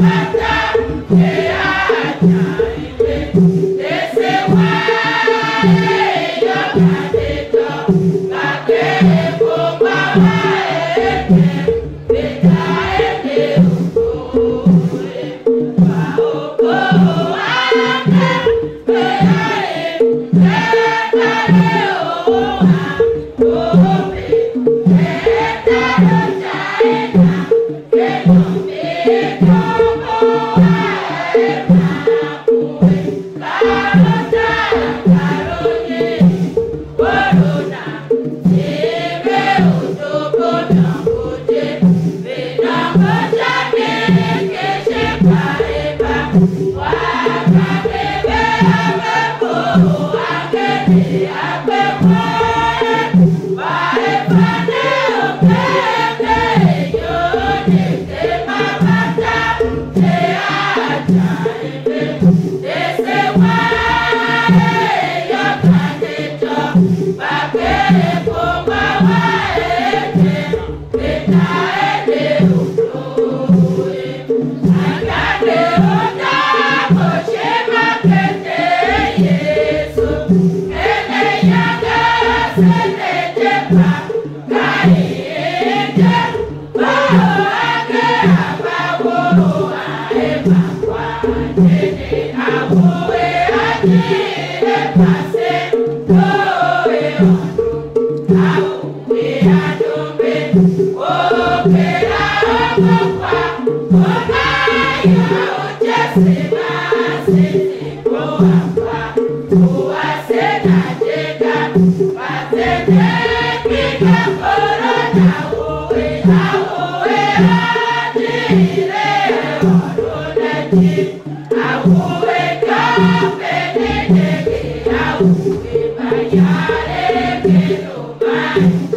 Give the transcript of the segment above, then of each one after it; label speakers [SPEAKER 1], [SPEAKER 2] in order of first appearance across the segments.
[SPEAKER 1] Thank you. Ọlọ́pọ̀ ṣàkà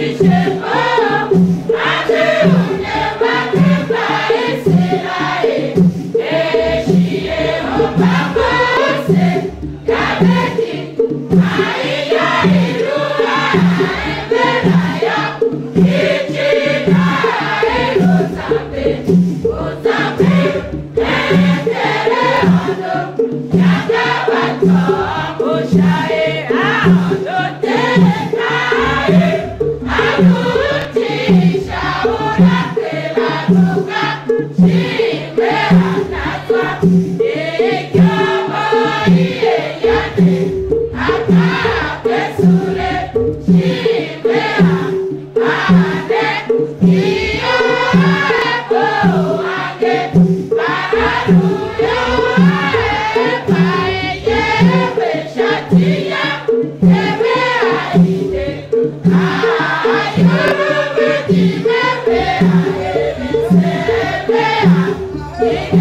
[SPEAKER 1] Christian. Yeah.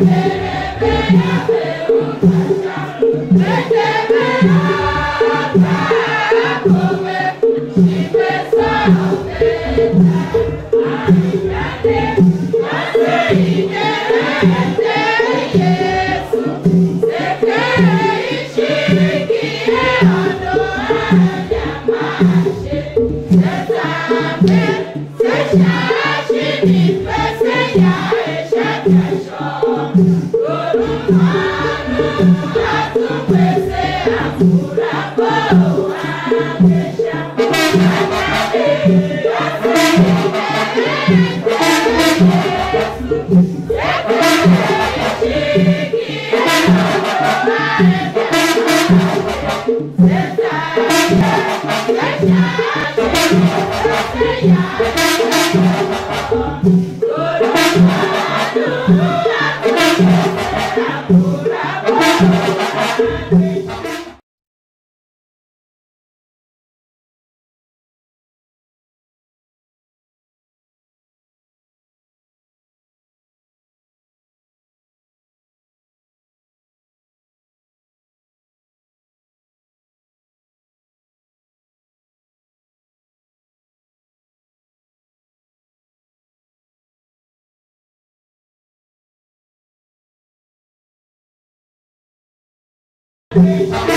[SPEAKER 1] Yeah, yeah. Stop! Stop! Thank